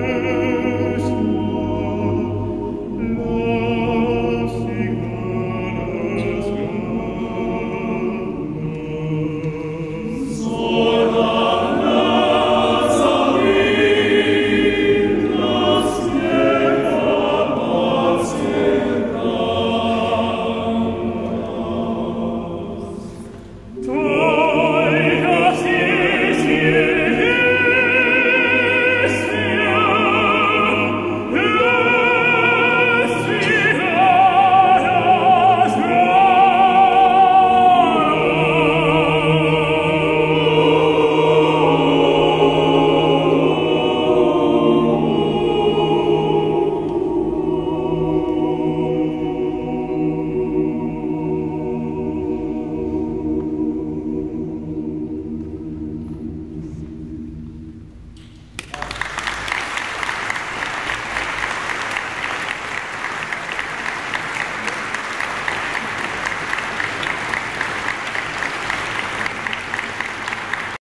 day.